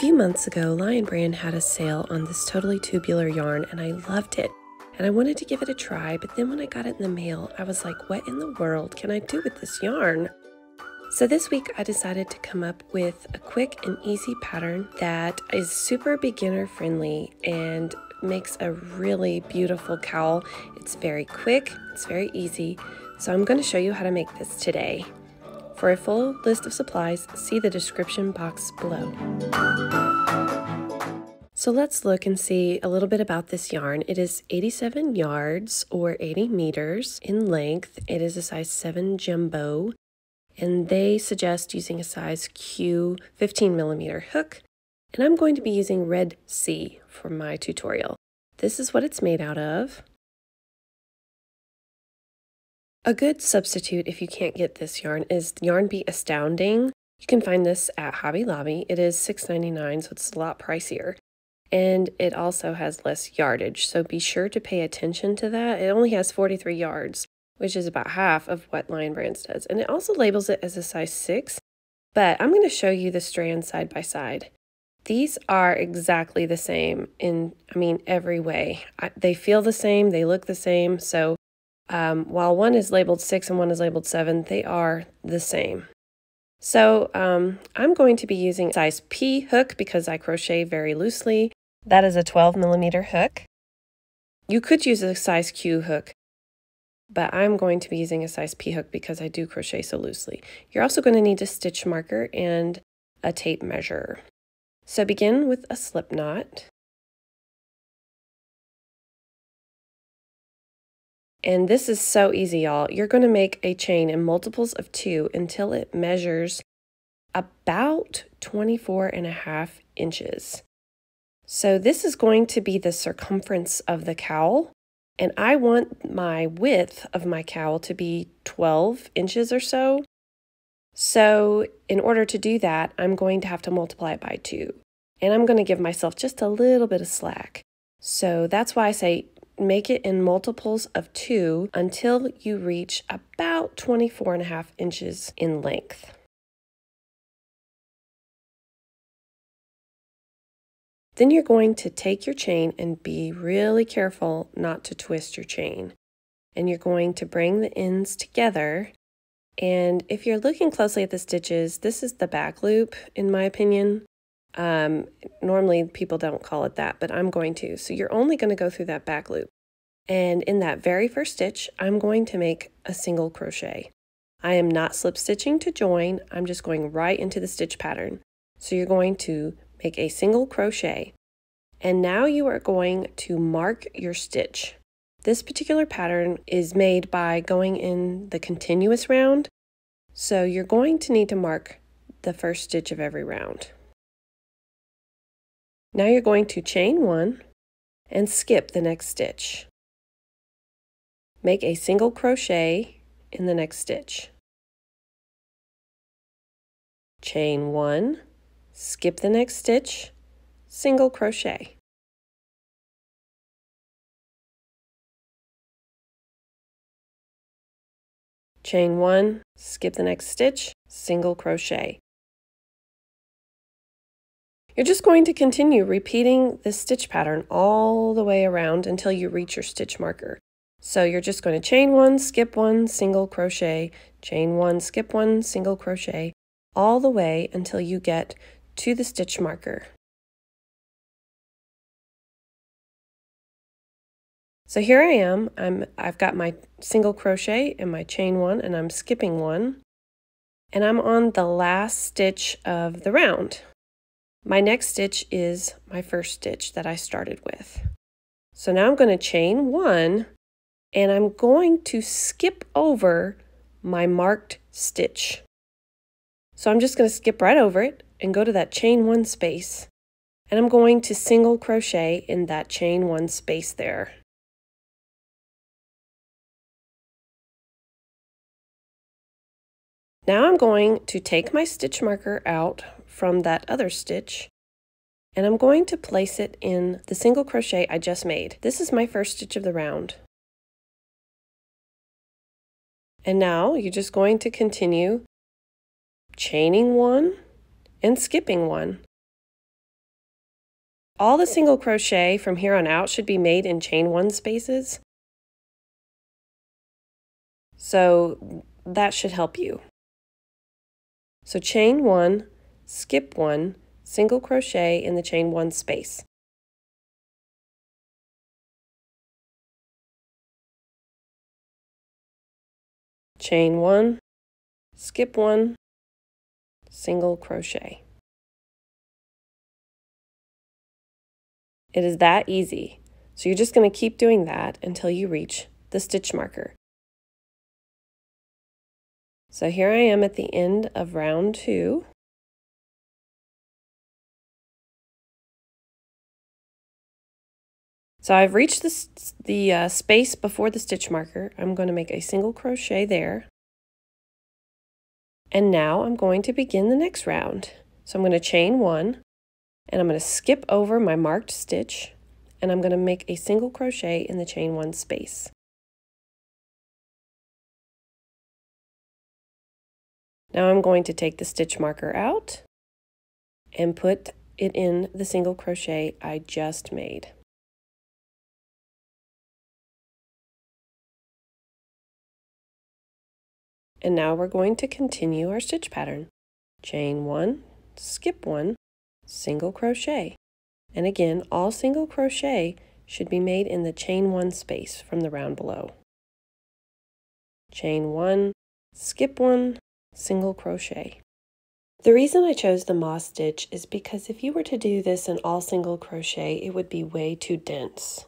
few months ago, Lion Brand had a sale on this totally tubular yarn and I loved it. And I wanted to give it a try, but then when I got it in the mail, I was like, what in the world can I do with this yarn? So this week I decided to come up with a quick and easy pattern that is super beginner friendly and makes a really beautiful cowl. It's very quick, it's very easy. So I'm going to show you how to make this today. For a full list of supplies, see the description box below. So let's look and see a little bit about this yarn. It is 87 yards or 80 meters in length. It is a size 7 jumbo and they suggest using a size Q 15 millimeter hook. And I'm going to be using Red C for my tutorial. This is what it's made out of. A good substitute if you can't get this yarn is Yarn Bee Astounding. You can find this at Hobby Lobby. It is $6.99, so it's a lot pricier. And it also has less yardage, so be sure to pay attention to that. It only has 43 yards, which is about half of what Lion Brands does. And it also labels it as a size 6, but I'm going to show you the strands side by side. These are exactly the same in, I mean, every way. I, they feel the same, they look the same, so um, while one is labeled 6 and one is labeled 7, they are the same. So um, I'm going to be using a size P hook because I crochet very loosely. That is a 12 millimeter hook. You could use a size Q hook, but I'm going to be using a size P hook because I do crochet so loosely. You're also going to need a stitch marker and a tape measure. So begin with a slip knot. And this is so easy, y'all. You're going to make a chain in multiples of two until it measures about 24 and a half inches. So this is going to be the circumference of the cowl. And I want my width of my cowl to be 12 inches or so. So in order to do that, I'm going to have to multiply it by two. And I'm going to give myself just a little bit of slack. So that's why I say make it in multiples of two until you reach about 24 and a half inches in length. Then you're going to take your chain and be really careful not to twist your chain. And you're going to bring the ends together. And if you're looking closely at the stitches, this is the back loop, in my opinion. Um, normally people don't call it that, but I'm going to. So you're only going to go through that back loop. And in that very first stitch, I'm going to make a single crochet. I am not slip stitching to join, I'm just going right into the stitch pattern. So you're going to make a single crochet. And now you are going to mark your stitch. This particular pattern is made by going in the continuous round. So you're going to need to mark the first stitch of every round. Now you're going to chain one and skip the next stitch. Make a single crochet in the next stitch. Chain one, skip the next stitch, single crochet. Chain one, skip the next stitch, single crochet. You're just going to continue repeating this stitch pattern all the way around until you reach your stitch marker. So you're just going to chain one, skip one, single crochet, chain one, skip one, single crochet, all the way until you get to the stitch marker. So here I am, I'm, I've got my single crochet and my chain one and I'm skipping one and I'm on the last stitch of the round. My next stitch is my first stitch that I started with. So now I'm going to chain one and I'm going to skip over my marked stitch. So I'm just going to skip right over it and go to that chain one space and I'm going to single crochet in that chain one space there. Now I'm going to take my stitch marker out from that other stitch and I'm going to place it in the single crochet I just made. This is my first stitch of the round. And now you're just going to continue chaining one and skipping one all the single crochet from here on out should be made in chain one spaces. So that should help you. So chain one, skip one, single crochet in the chain one space. Chain one, skip one, single crochet. It is that easy. So you're just going to keep doing that until you reach the stitch marker. So here I am at the end of round two. So I've reached the, the uh, space before the stitch marker. I'm going to make a single crochet there. And now I'm going to begin the next round. So I'm going to chain one, and I'm going to skip over my marked stitch and I'm going to make a single crochet in the chain one space. Now I'm going to take the stitch marker out and put it in the single crochet I just made. And now we're going to continue our stitch pattern. Chain one, skip one, single crochet. And again, all single crochet should be made in the chain one space from the round below. Chain one, skip one, single crochet. The reason I chose the moss stitch is because if you were to do this in all single crochet, it would be way too dense.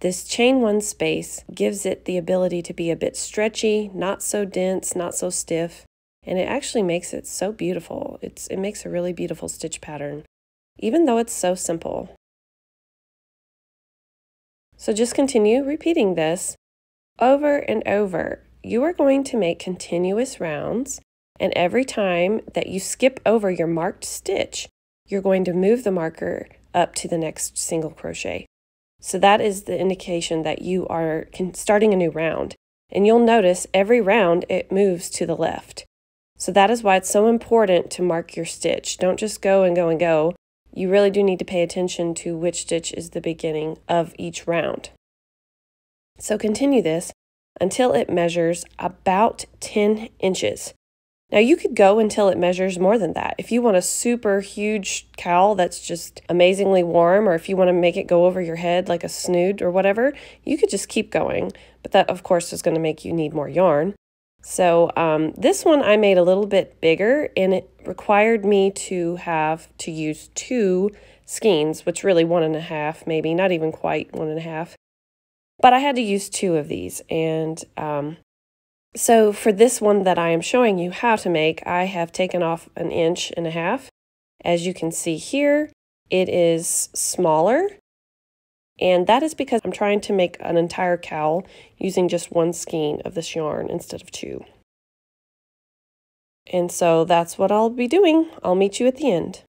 This chain one space gives it the ability to be a bit stretchy, not so dense, not so stiff, and it actually makes it so beautiful. It's, it makes a really beautiful stitch pattern, even though it's so simple. So just continue repeating this over and over. You are going to make continuous rounds, and every time that you skip over your marked stitch, you're going to move the marker up to the next single crochet. So that is the indication that you are starting a new round. And you'll notice every round it moves to the left. So that is why it's so important to mark your stitch. Don't just go and go and go. You really do need to pay attention to which stitch is the beginning of each round. So continue this until it measures about 10 inches. Now you could go until it measures more than that. If you want a super huge cowl that's just amazingly warm, or if you want to make it go over your head like a snood or whatever, you could just keep going. But that, of course, is going to make you need more yarn. So um, this one I made a little bit bigger and it required me to have to use two skeins, which really one and a half, maybe not even quite one and a half. But I had to use two of these. And um, so for this one that I am showing you how to make, I have taken off an inch and a half. As you can see here, it is smaller and that is because I'm trying to make an entire cowl using just one skein of this yarn instead of two. And so that's what I'll be doing. I'll meet you at the end.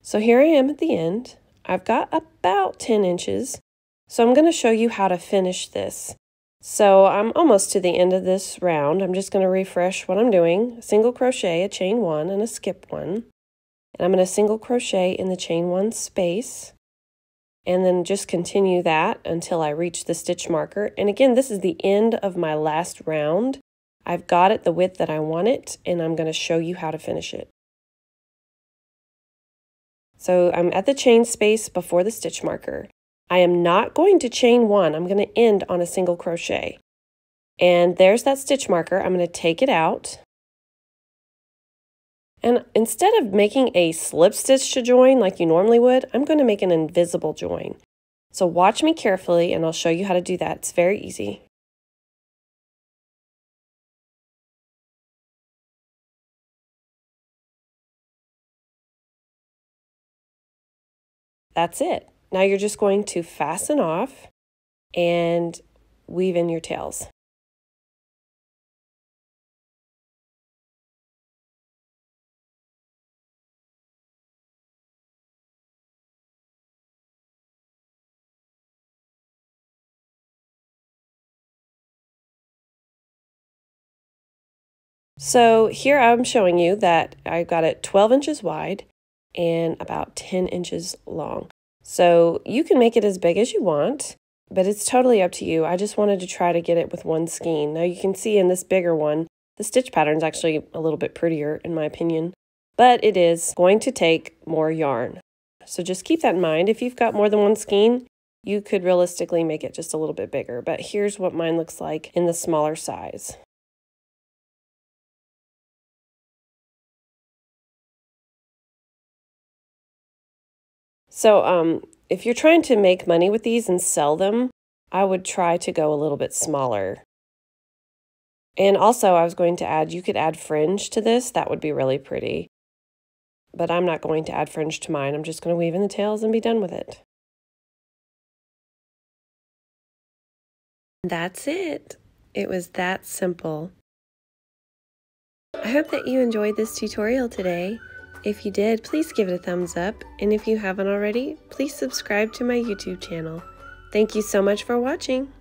So here I am at the end. I've got about 10 inches. So I'm going to show you how to finish this. So I'm almost to the end of this round. I'm just going to refresh what I'm doing. Single crochet, a chain one, and a skip one. And I'm going to single crochet in the chain one space and then just continue that until I reach the stitch marker. And again, this is the end of my last round. I've got it the width that I want it, and I'm going to show you how to finish it. So I'm at the chain space before the stitch marker. I am not going to chain one. I'm going to end on a single crochet. And there's that stitch marker. I'm going to take it out. And instead of making a slip stitch to join like you normally would, I'm going to make an invisible join. So watch me carefully and I'll show you how to do that. It's very easy. That's it. Now you're just going to fasten off and weave in your tails. So here I'm showing you that I've got it 12 inches wide and about 10 inches long. So you can make it as big as you want, but it's totally up to you. I just wanted to try to get it with one skein. Now you can see in this bigger one, the stitch pattern is actually a little bit prettier in my opinion, but it is going to take more yarn. So just keep that in mind. If you've got more than one skein, you could realistically make it just a little bit bigger, but here's what mine looks like in the smaller size. So um, if you're trying to make money with these and sell them, I would try to go a little bit smaller. And also I was going to add, you could add fringe to this. That would be really pretty. But I'm not going to add fringe to mine. I'm just going to weave in the tails and be done with it. That's it. It was that simple. I hope that you enjoyed this tutorial today. If you did, please give it a thumbs up, and if you haven't already, please subscribe to my YouTube channel. Thank you so much for watching.